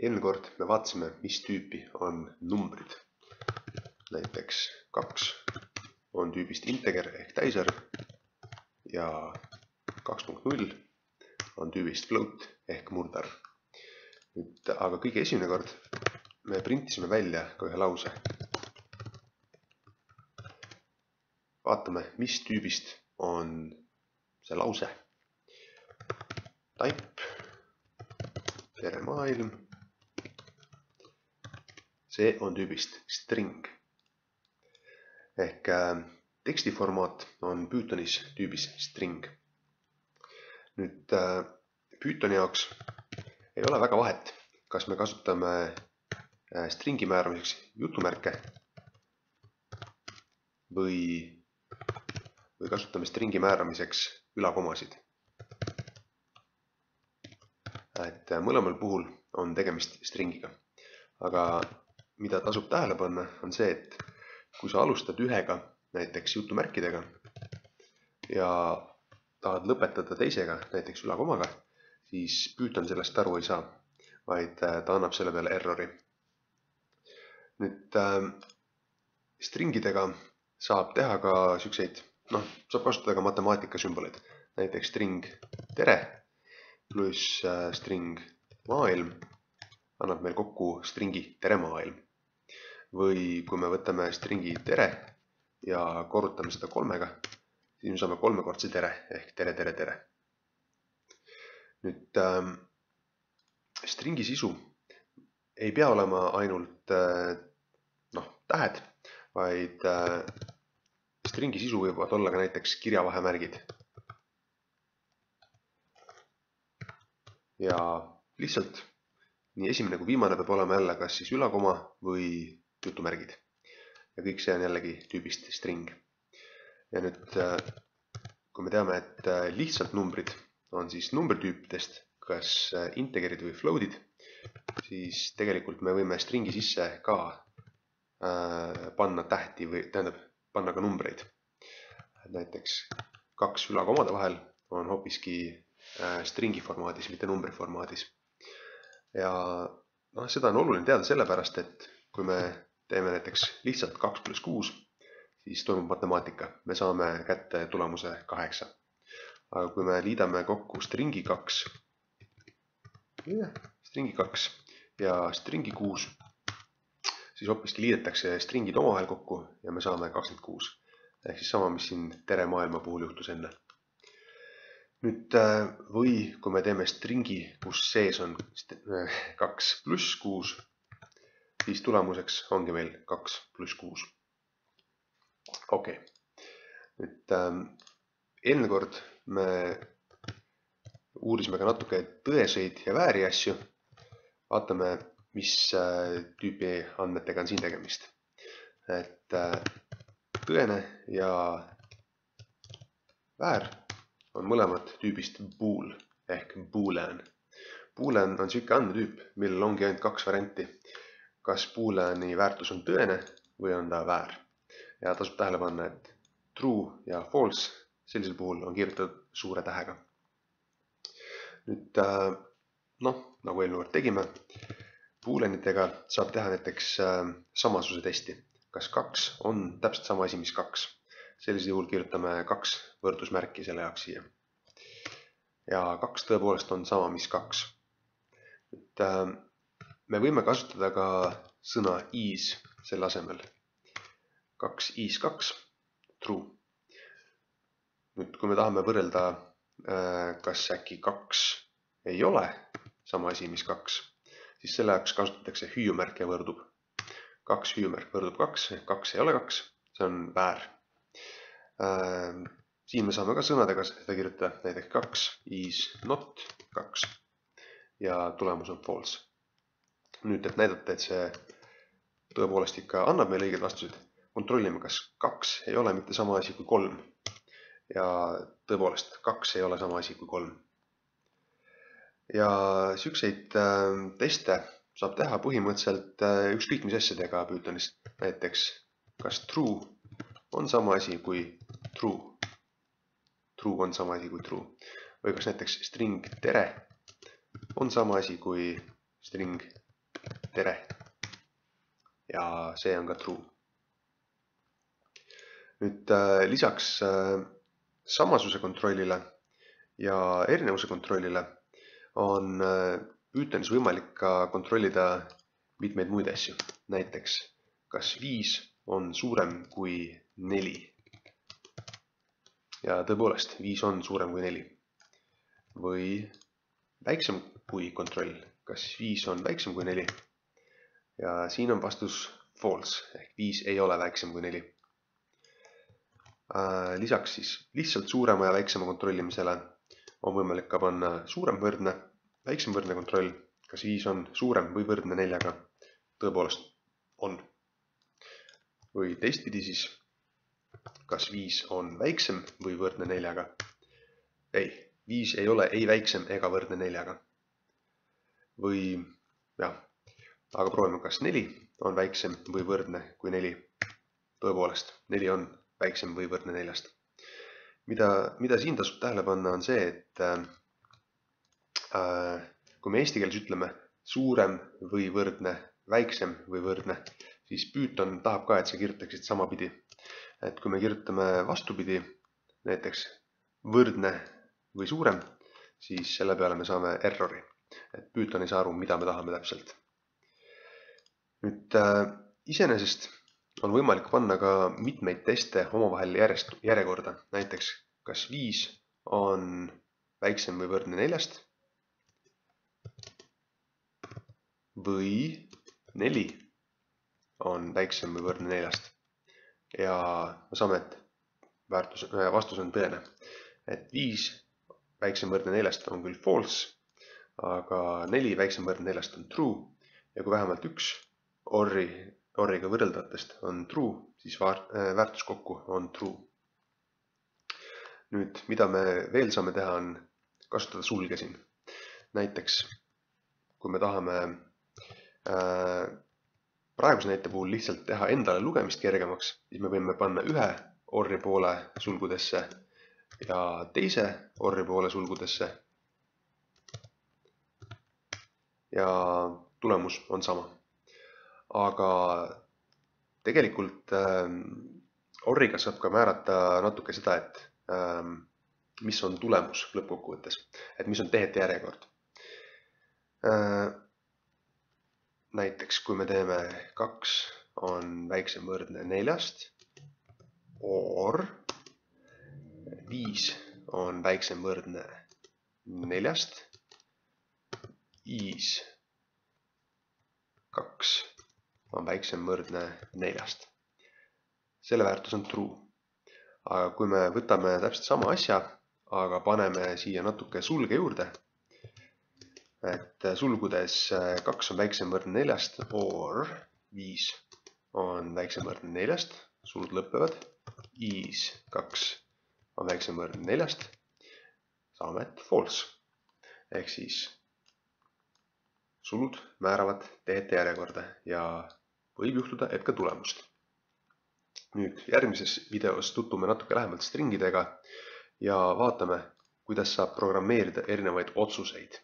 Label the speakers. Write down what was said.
Speaker 1: eelmine kord me vaatasime, mis tüüpi on numbrid. näiteks kaks on tüübist integer ehk täisarv ja kaks punkt null on tüübist float ehk murdarv. nüüd aga kõige esimene kord me printisime välja ka ühe lause. vaatame, mis tüübist on see lause. Type, tere maailm see on tüübist string. ehk äh, tekstiformaat on Pythonis tüübis string. nüüd äh, Pythoni jaoks ei ole väga vahet, kas me kasutame äh, stringi määramiseks jutumärke või, või kasutame stringi määramiseks ülakomasid. et mõlemal puhul on tegemist stringiga, aga mida tasub tähele panna, on see, et kui sa alustad ühega, näiteks jutumärkidega ja tahad lõpetada teisega, näiteks ülakomaga, siis Python sellest aru ei saa, vaid äh, ta annab selle peale errori. nüüd äh, stringidega saab teha ka siukseid, noh, saab kasutada ka matemaatikasümboleid, näiteks string tere pluss äh, string maailm annab meil kokku stringi tere maailm või kui me võtame stringi tere ja korrutame seda kolmega, siis me saame kolmekordse tere ehk tere, tere, tere. nüüd ähm, stringi sisu ei pea olema ainult äh, noh, tähed, vaid äh, stringi sisu võivad olla ka näiteks kirjavahemärgid. ja lihtsalt nii esimene kui viimane peab olema jälle kas siis ülakoma või jutumärgid. ja kõik see on jällegi tüübist string. ja nüüd, äh, kui me teame, et äh, lihtsalt numbrid on siis numbritüüpidest kas äh, integer'id või float'id, siis tegelikult me võime stringi sisse ka panna tähti või tähendab, panna ka numbreid. näiteks kaks ülakomade vahel on hoopiski stringi formaadis, mitte numbri formaadis. ja noh, seda on oluline teada sellepärast, et kui me teeme näiteks lihtsalt kaks pluss kuus, siis toimub matemaatika, me saame kätte tulemuse kaheksa. aga kui me liidame kokku stringi kaks, stringi kaks ja stringi kuus, siis hoopiski liidetakse stringid omavahel kokku ja me saame kakskümmend kuus. ehk siis sama, mis siin tere maailma puhul juhtus enne. nüüd äh, või kui me teeme stringi, kus sees on kaks pluss kuus siis tulemuseks ongi meil kaks pluss kuus. okei okay., nüüd ähm, eelmine kord me uurisime ka natuke tõeseid ja vääri asju. vaatame, mis äh, tüüpi andmetega on siin tegemist. et äh, tõene ja väär on mõlemad tüübist bool ehk boolean. Boolean on niisugune andmetüüp, millel ongi ainult kaks varianti kas booleani väärtus on tõene või on ta väär. ja tasub tähele panna, et true ja false sellisel puhul on kirjutatud suure tähega. nüüd äh, noh, nagu eelmine kord tegime, booleanitega saab teha näiteks äh, samasuse testi. kas kaks on täpselt sama asi, mis kaks? sellisel juhul kirjutame kaks võrdusmärki selle jaoks siia. ja kaks tõepoolest on sama, mis kaks. et me võime kasutada ka sõna is selle asemel. kaks is kaks, true. nüüd, kui me tahame võrrelda, äh, kas äkki kaks ei ole sama asi, mis kaks, siis selle jaoks kasutatakse hüüumärk ja võrdub. kaks hüüumärk võrdub kaks, kaks ei ole kaks, see on väär. Äh, siin me saame ka sõnadega seda kirjutada, näiteks kaks is not kaks ja tulemus on false nüüd, et näidata, et see tõepoolest ikka annab meile õiged vastused, kontrollime, kas kaks ei ole mitte sama asi kui kolm. ja tõepoolest, kaks ei ole sama asi kui kolm. ja siukseid äh, teste saab teha põhimõtteliselt äh, ükskõik mis asjadega Pythonis, näiteks kas true on sama asi kui true. True on sama asi kui true või kas näiteks string tere on sama asi kui string tere. ja see on ka true. nüüd äh, lisaks äh, samasuse kontrollile ja erinevuse kontrollile on äh, Pythonis võimalik ka kontrollida mitmeid muid asju, näiteks kas viis on suurem kui neli. ja tõepoolest, viis on suurem kui neli. või väiksem kui kontroll, kas viis on väiksem kui neli? Ja siin on vastus false ehk viis ei ole väiksem kui neli. Äh, lisaks siis lihtsalt suurema ja väiksema kontrollimisele on võimalik ka panna suurem võrdne, väiksem võrdne kontroll, kas viis on suurem või võrdne neljaga. tõepoolest on. või teistpidi siis, kas viis on väiksem või võrdne neljaga. ei, viis ei ole ei väiksem ega võrdne neljaga. või jah, aga proovime, kas neli on väiksem või võrdne kui neli. tõepoolest, neli on väiksem või võrdne neljast. mida, mida siin tasub tähele panna, on see, et äh, kui me eesti keeles ütleme suurem või võrdne, väiksem või võrdne, siis Python tahab ka, et sa kirjutaksid samapidi. et kui me kirjutame vastupidi, näiteks võrdne või suurem, siis selle peale me saame errori. et Python ei saa aru, mida me tahame täpselt. Nüüd äh, iseenesest on võimalik panna ka mitmeid teste omavahel järjest, järjekorda, näiteks kas viis on väiksem või võrdne neljast? Või neli on väiksem või võrdne neljast. ja me saame, et väärtus, äh, vastus on tõene, et viis väiksem võrdne neljast on küll false, aga neli väiksem võrdne neljast on true. Ja kui vähemalt üks orri OR-iga võrreldavatest on true, siis äh, väärtus kokku on true. nüüd, mida me veel saame teha, on kasutada sulge siin. näiteks kui me tahame äh, praeguse näite puhul lihtsalt teha endale lugemist kergemaks, siis me võime panna ühe orri poole sulgudesse ja teise orri poole sulgudesse. ja tulemus on sama aga tegelikult ähm, orriga saab ka määrata natuke seda, et ähm, mis on tulemus lõppkokkuvõttes, et mis on tehete järjekord. Äh,. näiteks kui me teeme kaks on väiksem võrdne neljast. Or viis on väiksem võrdne neljast. Is kaks on väiksem võrdne neljast. selle väärtus on true. aga kui me võtame täpselt sama asja, aga paneme siia natuke sulge juurde, et sulgudes kaks on väiksem võrdne neljast or viis on väiksem võrdne neljast, sulud lõpevad, is kaks on väiksem võrdne neljast, saame, et false ehk siis sulud määravad tehete järjekorda ja võib juhtuda, et ka tulemust. nüüd järgmises videos tutvume natuke lähemalt stringidega ja vaatame, kuidas saab programmeerida erinevaid otsuseid